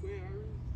square already?